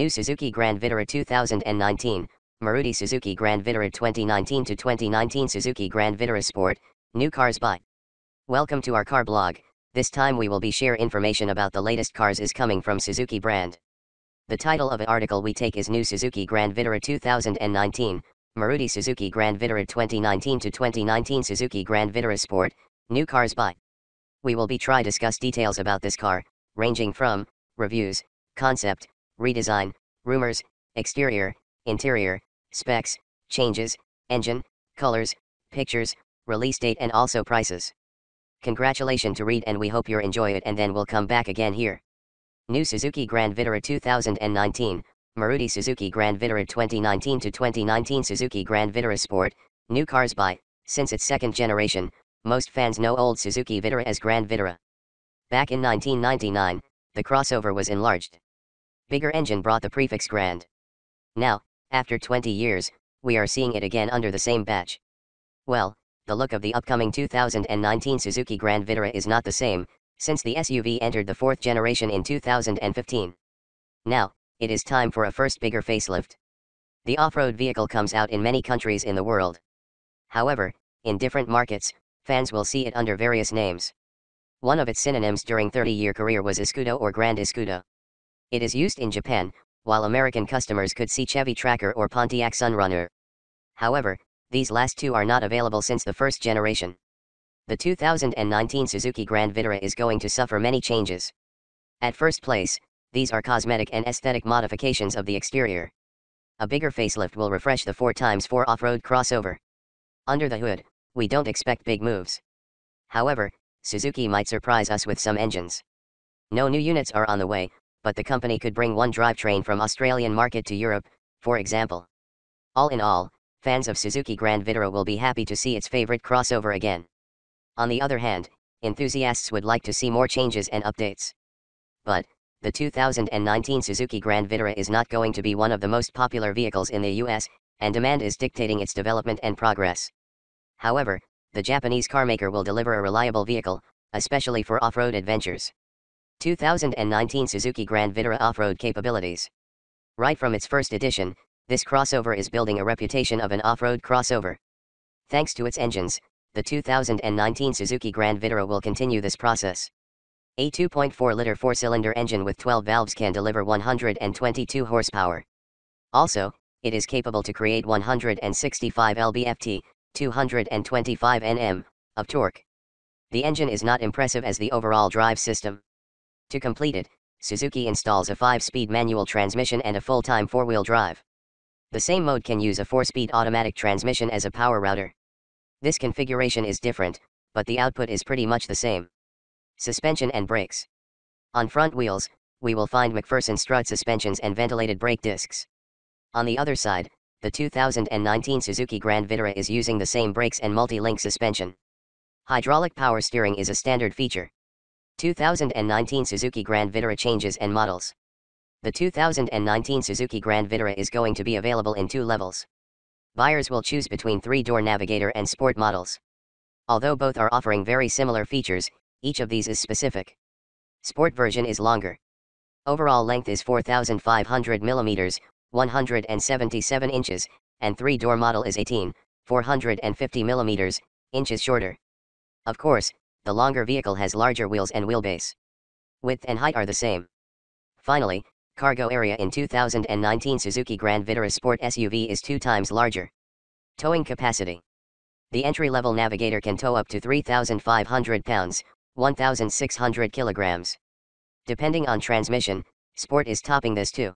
New Suzuki Grand Vitara 2019, Maruti Suzuki Grand Vitara 2019 to 2019 Suzuki Grand Vitara Sport, new cars by. Welcome to our car blog. This time we will be share information about the latest cars is coming from Suzuki brand. The title of the article we take is New Suzuki Grand Vitara 2019, Maruti Suzuki Grand Vitara 2019 to 2019 Suzuki Grand Vitara Sport, new cars by. We will be try discuss details about this car, ranging from reviews, concept, redesign, rumors, exterior, interior, specs, changes, engine, colors, pictures, release date and also prices. Congratulations to read and we hope you enjoy it and then we'll come back again here. New Suzuki Grand Vitara 2019, Maruti Suzuki Grand Vitara 2019 to 2019 Suzuki Grand Vitara Sport, new cars by, since its second generation, most fans know old Suzuki Vitara as Grand Vitara. Back in 1999, the crossover was enlarged. Bigger engine brought the prefix Grand. Now, after 20 years, we are seeing it again under the same badge. Well, the look of the upcoming 2019 Suzuki Grand Vitara is not the same, since the SUV entered the fourth generation in 2015. Now, it is time for a first bigger facelift. The off-road vehicle comes out in many countries in the world. However, in different markets, fans will see it under various names. One of its synonyms during 30-year career was Escudo or Grand Escudo. It is used in Japan, while American customers could see Chevy Tracker or Pontiac Sunrunner. However, these last two are not available since the first generation. The 2019 Suzuki Grand Vitara is going to suffer many changes. At first place, these are cosmetic and aesthetic modifications of the exterior. A bigger facelift will refresh the 4x4 off-road crossover. Under the hood, we don't expect big moves. However, Suzuki might surprise us with some engines. No new units are on the way, but the company could bring one drivetrain from Australian market to Europe, for example. All in all, fans of Suzuki Grand Vitara will be happy to see its favorite crossover again. On the other hand, enthusiasts would like to see more changes and updates. But, the 2019 Suzuki Grand Vitara is not going to be one of the most popular vehicles in the US, and demand is dictating its development and progress. However, the Japanese carmaker will deliver a reliable vehicle, especially for off-road adventures. 2019 Suzuki Grand Vitara off-road capabilities. Right from its first edition, this crossover is building a reputation of an off-road crossover. Thanks to its engines, the 2019 Suzuki Grand Vitara will continue this process. A 2.4-liter four-cylinder engine with 12 valves can deliver 122 horsepower. Also, it is capable to create 165 lb-ft, 225 Nm, of torque. The engine is not impressive as the overall drive system. To complete it, Suzuki installs a 5-speed manual transmission and a full-time 4-wheel drive. The same mode can use a 4-speed automatic transmission as a power router. This configuration is different, but the output is pretty much the same. Suspension and brakes. On front wheels, we will find MacPherson strut suspensions and ventilated brake discs. On the other side, the 2019 Suzuki Grand Vitara is using the same brakes and multi-link suspension. Hydraulic power steering is a standard feature. 2019 Suzuki Grand Vitara changes and models. The 2019 Suzuki Grand Vitara is going to be available in two levels. Buyers will choose between three-door Navigator and Sport models. Although both are offering very similar features, each of these is specific. Sport version is longer. Overall length is 4,500 mm, 177 inches, and three-door model is 18, 450 mm, inches shorter. Of course, the longer vehicle has larger wheels and wheelbase. Width and height are the same. Finally, cargo area in 2019 Suzuki Grand Vitara Sport SUV is two times larger. Towing capacity. The entry-level Navigator can tow up to 3,500 pounds, 1,600 kilograms. Depending on transmission, Sport is topping this too.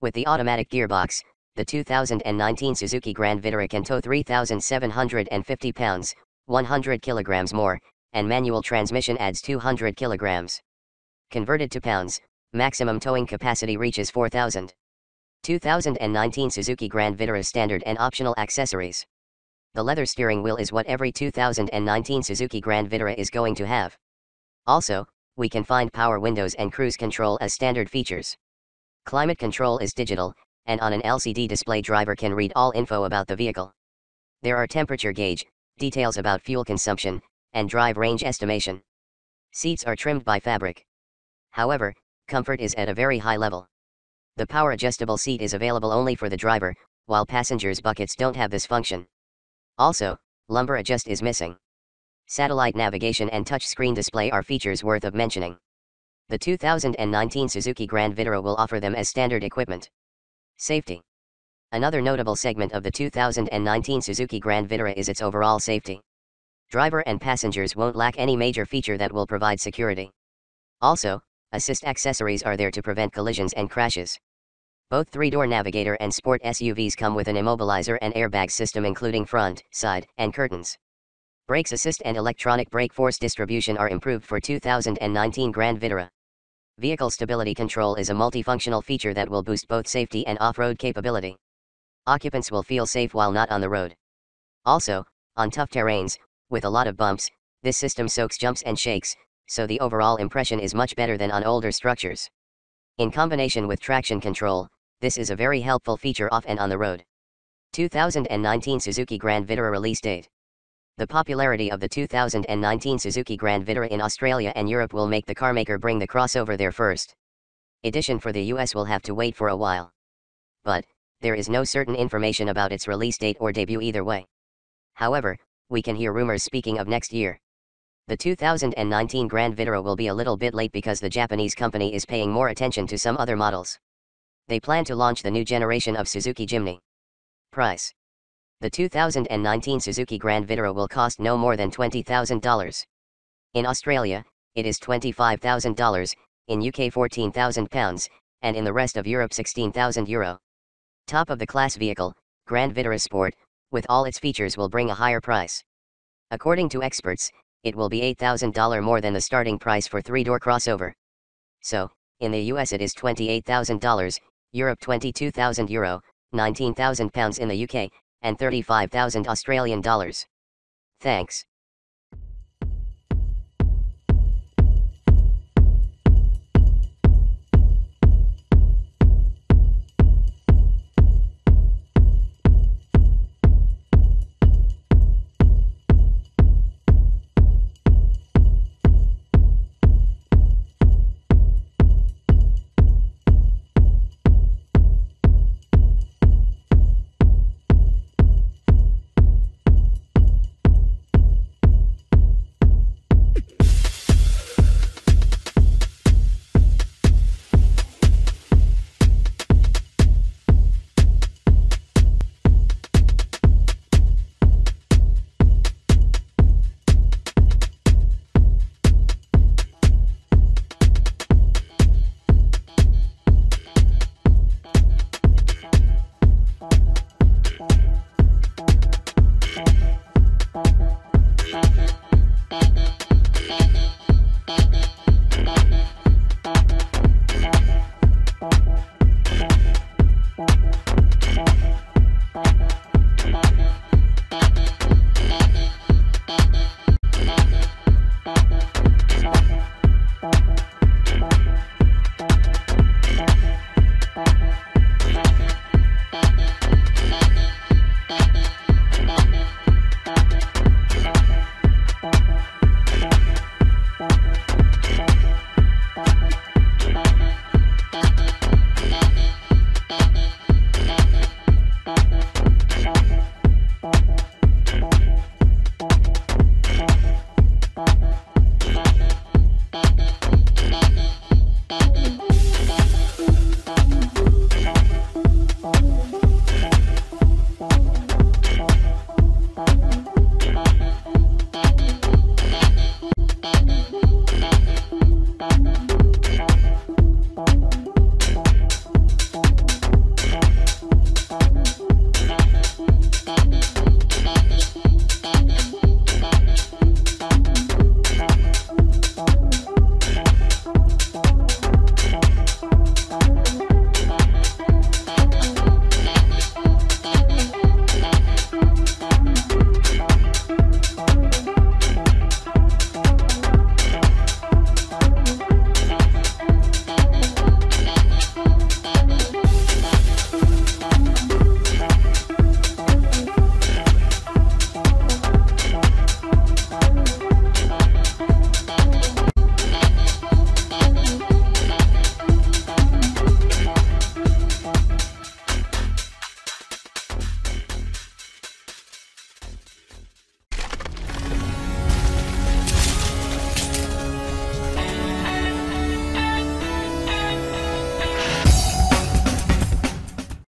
With the automatic gearbox, the 2019 Suzuki Grand Vitara can tow 3,750 pounds, 100 kilograms more, and manual transmission adds 200 kilograms. Converted to pounds, maximum towing capacity reaches 4,000. 2019 Suzuki Grand Vitara standard and optional accessories. The leather steering wheel is what every 2019 Suzuki Grand Vitara is going to have. Also, we can find power windows and cruise control as standard features. Climate control is digital, and on an LCD display driver can read all info about the vehicle. There are temperature gauge, details about fuel consumption, and drive range estimation. Seats are trimmed by fabric. However, comfort is at a very high level. The power adjustable seat is available only for the driver, while passengers' buckets don't have this function. Also, lumbar adjust is missing. Satellite navigation and touchscreen display are features worth of mentioning. The 2019 Suzuki Grand Vitara will offer them as standard equipment. Safety. Another notable segment of the 2019 Suzuki Grand Vitara is its overall safety. Driver and passengers won't lack any major feature that will provide security. Also, assist accessories are there to prevent collisions and crashes. Both three-door Navigator and Sport SUVs come with an immobilizer and airbag system including front, side, and curtains. Brakes assist and electronic brake force distribution are improved for 2019 Grand Vitara. Vehicle stability control is a multifunctional feature that will boost both safety and off-road capability. Occupants will feel safe while not on the road. Also, on tough terrains, with a lot of bumps, this system soaks jumps and shakes, so the overall impression is much better than on older structures. In combination with traction control, this is a very helpful feature off and on the road. 2019 Suzuki Grand Vitara release date. The popularity of the 2019 Suzuki Grand Vitara in Australia and Europe will make the carmaker bring the crossover there first. Edition for the US will have to wait for a while. But, there is no certain information about its release date or debut either way. However, we can hear rumors speaking of next year. The 2019 Grand Vitara will be a little bit late because the Japanese company is paying more attention to some other models. They plan to launch the new generation of Suzuki Jimny. Price the 2019 Suzuki Grand Vitara will cost no more than $20,000. In Australia, it is $25,000, in UK £14,000, and in the rest of Europe €16,000 Euro. Top of the class vehicle, Grand Vitara Sport, with all its features will bring a higher price. According to experts, it will be $8,000 more than the starting price for three-door crossover. So, in the US it is $28,000, Europe 22,000 euro, 19,000 pounds in the UK, and 35,000 Australian dollars. Thanks.